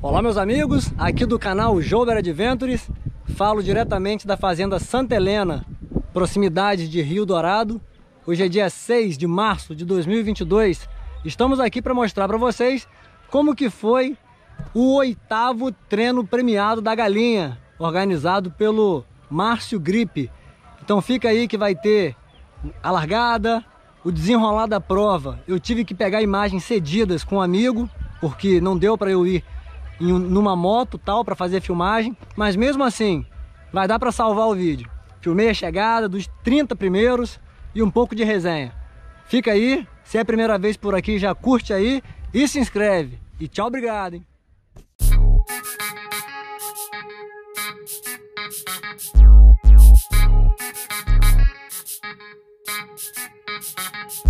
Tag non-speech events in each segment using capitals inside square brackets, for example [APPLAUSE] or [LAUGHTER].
Olá meus amigos, aqui do canal Jover Adventures, falo diretamente da fazenda Santa Helena, proximidade de Rio Dourado. Hoje é dia 6 de março de 2022. Estamos aqui para mostrar para vocês como que foi o oitavo treino premiado da galinha, organizado pelo Márcio Gripe. Então fica aí que vai ter a largada, o desenrolar da prova. Eu tive que pegar imagens cedidas com um amigo, porque não deu para eu ir em, numa moto tal para fazer filmagem, mas mesmo assim vai dar para salvar o vídeo. Filmei a chegada dos 30 primeiros e um pouco de resenha. Fica aí, se é a primeira vez por aqui, já curte aí e se inscreve. E tchau, obrigado, hein? Thank you.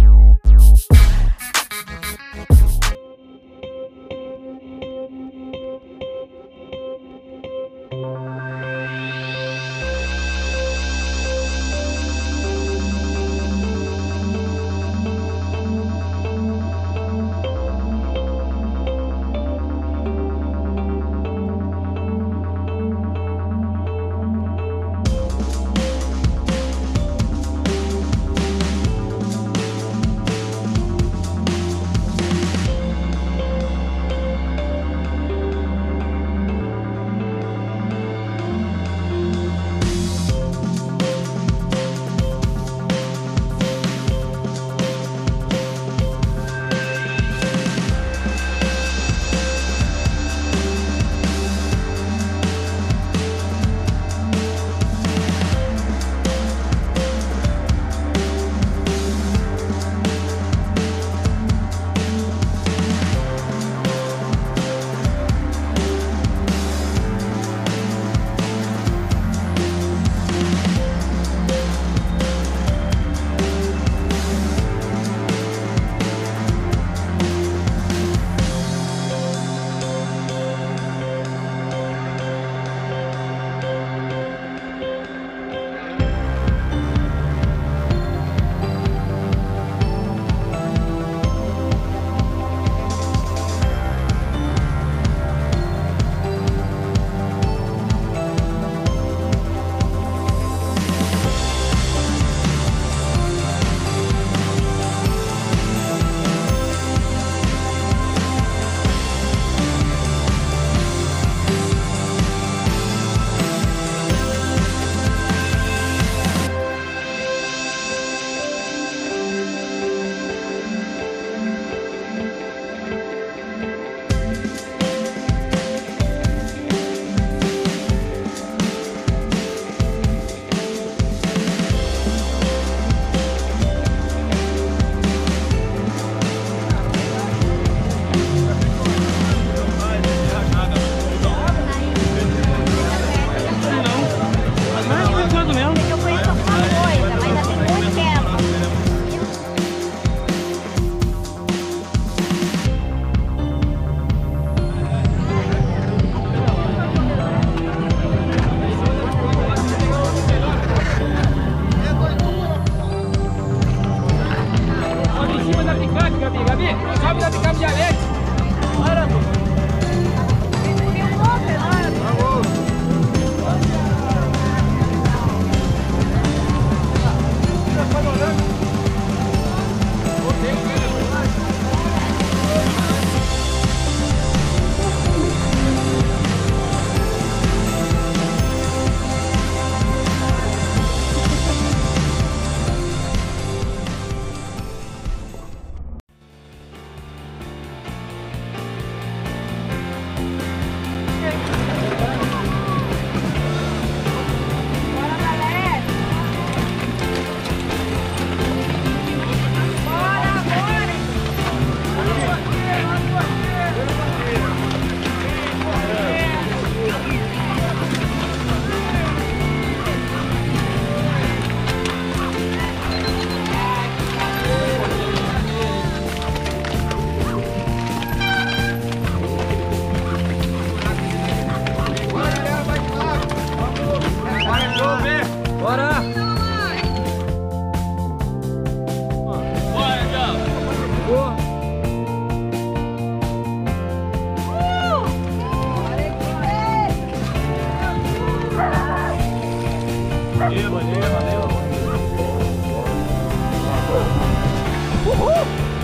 Woohoo!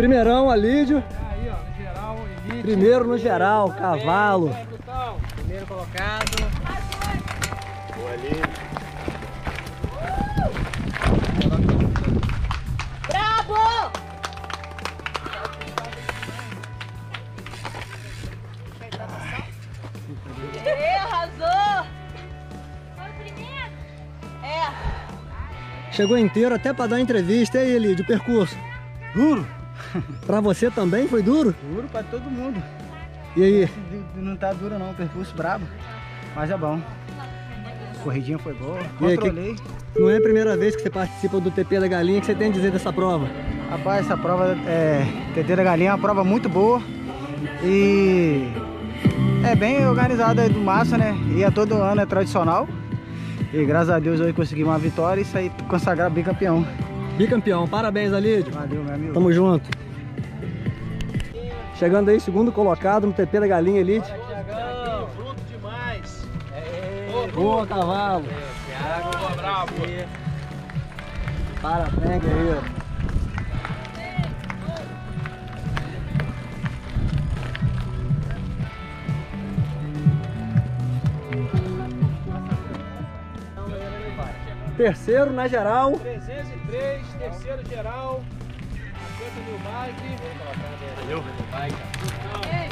Primeirão, Alídio. Aí, ó, no geral, elite. Primeiro no geral, cavalo. Vai, Brutão. Primeiro colocado. Boa ali. Bravo! Ê, arrasou! Foi o primeiro? É. Chegou inteiro até pra dar entrevista. E aí, Elídio, o percurso? Duro. Pra você também foi duro? Duro pra todo mundo. E aí? Não tá duro não, percurso brabo. Mas é bom. Corridinha foi boa. Controlei. Não é a primeira vez que você participa do TP da Galinha. O que você tem a dizer dessa prova? Rapaz, essa prova é TT da Galinha é uma prova muito boa. E é bem organizada do massa, né? E é todo ano é tradicional. E graças a Deus hoje consegui uma vitória e saí consagrar bicampeão. Bicampeão. Parabéns, Alídio. Valeu, meu amigo. Tamo junto. Chegando aí, segundo colocado no TP da Galinha Elite. Bruto demais. Boa, cavalo. Thiago, boa, bravo. Parabéns, guerreiro. Terceiro na geral. 303, terceiro geral. Atleta do bike.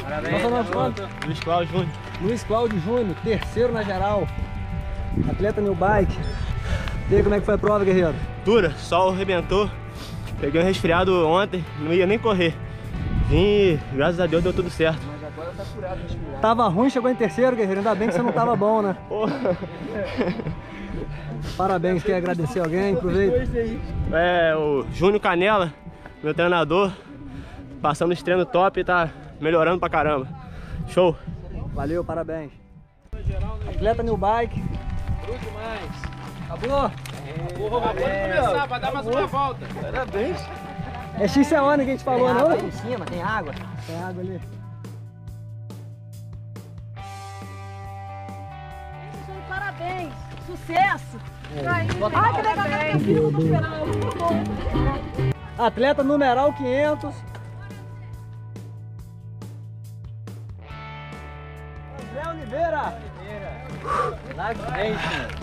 Valeu. Nome? Luiz Cláudio Júnior. Luiz Cláudio Júnior, terceiro na geral. Atleta New Bike. E aí, como é que foi a prova, guerreiro? Dura, sol arrebentou. Peguei um resfriado ontem, não ia nem correr. Vim e graças a Deus deu tudo certo. Tava ruim, chegou em terceiro, guerreiro. Ainda bem que você não tava bom, né? Porra. [LAUGHS] Parabéns, quer agradecer alguém? Aproveita. É, o Júnior Canela, meu treinador, passando os treinos top e tá melhorando pra caramba. Show! Valeu, parabéns. Atleta New Bike. Bruto demais. Acabou? Porra, vamos começar, vai dar mais uma volta. Parabéns. É XCO, ninguém te falou, não? em cima, tem água. Tem água ali. Parabéns! Sucesso! Ai, que legal que eu fiz, eu tô esperando. Atleta numeral 500. André Oliveira. Vem,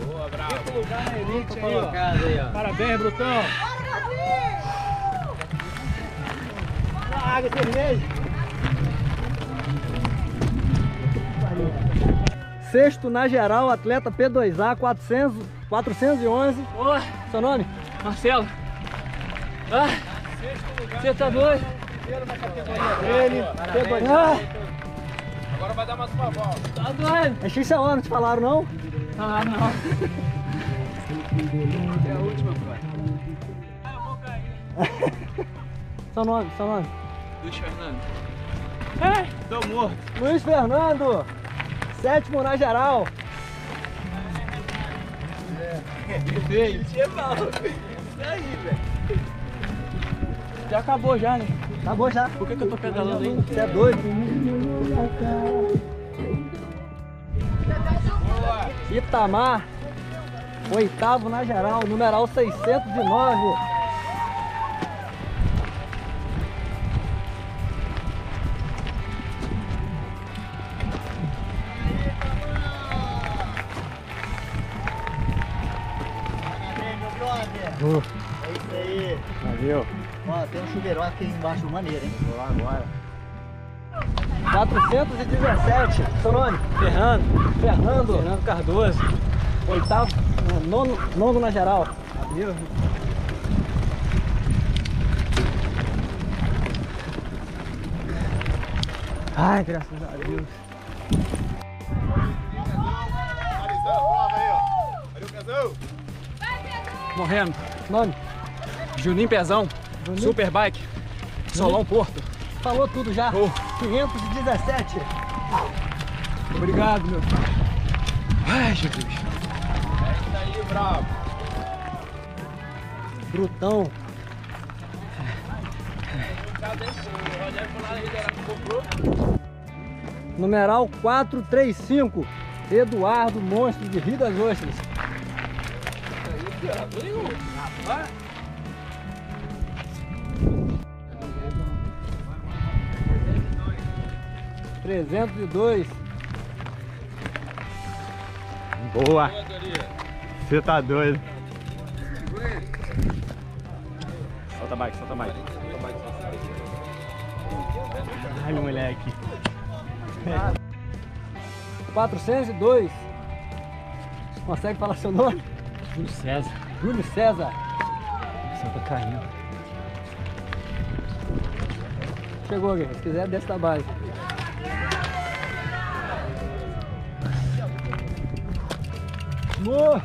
Boa, bravo. lugar na elite Colocado aí, ó. Parabéns, Brutão. Água, cerveja. Sexto na geral, atleta P2A 400, 411. Oi, Seu nome? Marcelo. Ah, você tá doido? Ele, P2A. Agora vai dar mais uma volta. Tá doido? É XCO, não te falaram não? Ah, não. [LAUGHS] Seu nome, seu nome? Luiz Fernando. Tô morto. Luiz Fernando. Sétimo na geral. Feio. Já acabou já, né? Acabou já. Por que, que eu tô pedalando aí? Você é doido? Itamar, oitavo na geral, numeral 609. Tem um chuveirão aqui embaixo maneiro, hein? Vou lá agora. 417. Seu nome? Fernando. Fernando. Fernando Cardoso. Oitavo, eh, nono, nono na geral. Abriu. Ai, graças a Deus. Morrendo. Nome? Juninho Pezão. Superbike. Solão Porto. Falou tudo já. Oh. 517. Obrigado, meu. Ai, Jesus. Aí, bravo. Brutão. Numeral 435. Eduardo Monstro de Rio das Ostras. 302. Boa! Você tá doido. Solta a bike, solta a bike. Ai, moleque. 402. Você consegue falar seu nome? Júlio César. Júlio César. Santa caindo. Chegou, guerreiro. Se quiser, desce da base. Amor!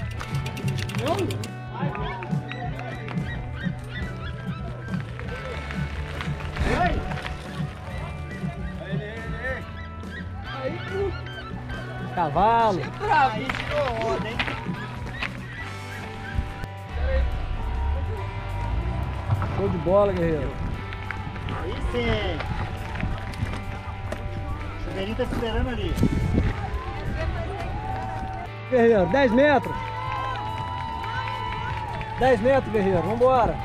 Cavalo. Show de bola, guerreiro. Aí sim. O tá esperando ali. Guerreiro, 10 metros. 10 metros, guerreiro, vambora.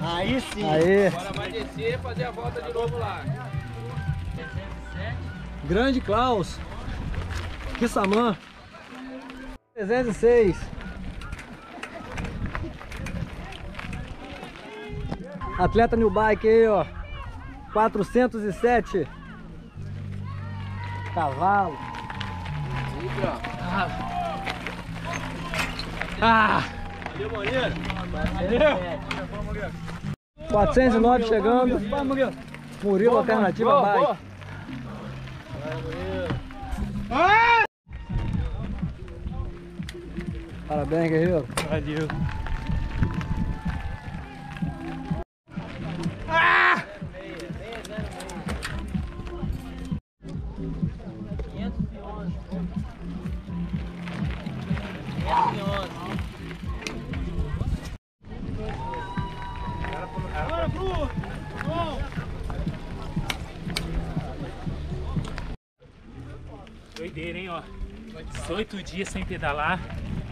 Aí sim. Aê, Agora vai descer e fazer a volta de novo lá. grande Klaus. Kissamã. 306. Atleta New Bike aí, ó. 407. Cavalo. Ah! 409 chegando. Murilo Alternativa Bike. Parabéns, guerreiro. Valeu. Doideira, hein, ó. 18 dias sem pedalar.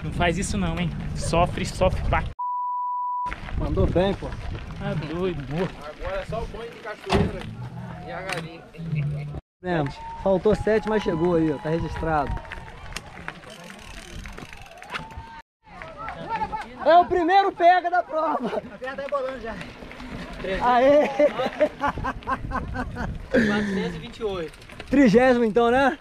Não faz isso não, hein. Sofre, sofre pra c... Mandou bem, pô. Tá doido, morto. Mesmo. Faltou 7, mas chegou aí, ó. Tá registrado. É o primeiro pega da prova. A perna tá embolando já. Aê! 428. Trigésimo então, né?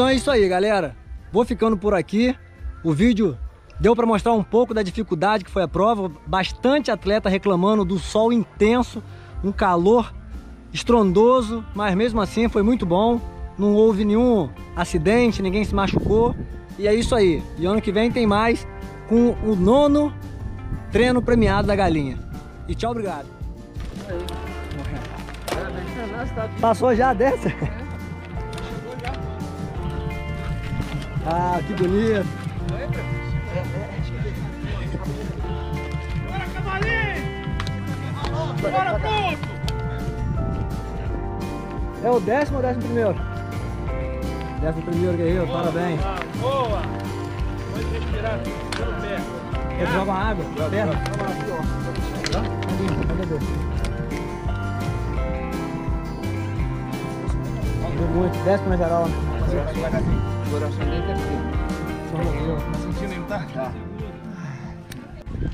Então é isso aí, galera. Vou ficando por aqui. O vídeo deu para mostrar um pouco da dificuldade que foi a prova. Bastante atleta reclamando do sol intenso, um calor estrondoso, mas mesmo assim foi muito bom. Não houve nenhum acidente, ninguém se machucou. E é isso aí. E ano que vem tem mais com o nono treino premiado da galinha. E tchau, obrigado. Passou já dessa? Ah, que bonito. É o décimo ou décimo primeiro? Décimo primeiro, guerreiro, parabéns. Boa! Pode respirar pelo pé. Ele joga uma água, perna. Tá? Pode beber. Deu muito, desce na geral. né? Coração dele é Tá sentindo ainda, tá?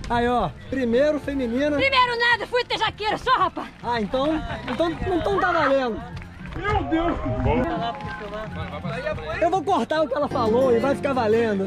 Aí, ó, primeiro feminina. Primeiro nada, fui ter jaqueira só, rapaz. Ah, então, então, então tá valendo. Meu Deus! Eu vou cortar o que ela falou e vai ficar valendo.